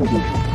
Thank you.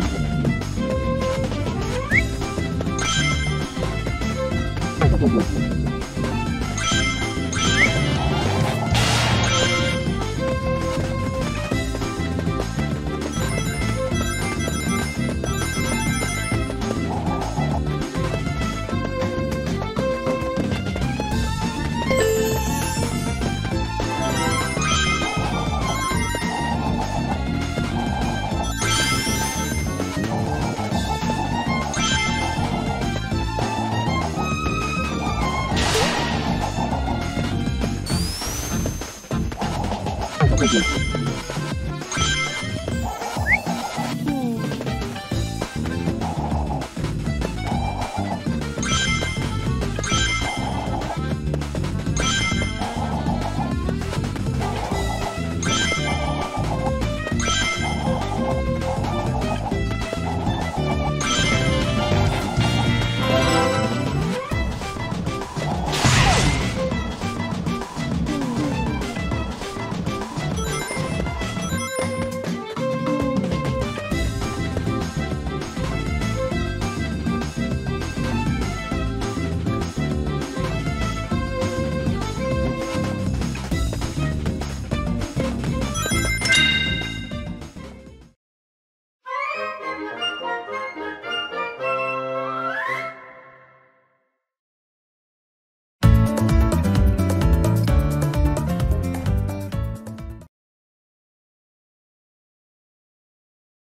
Thank you. Television.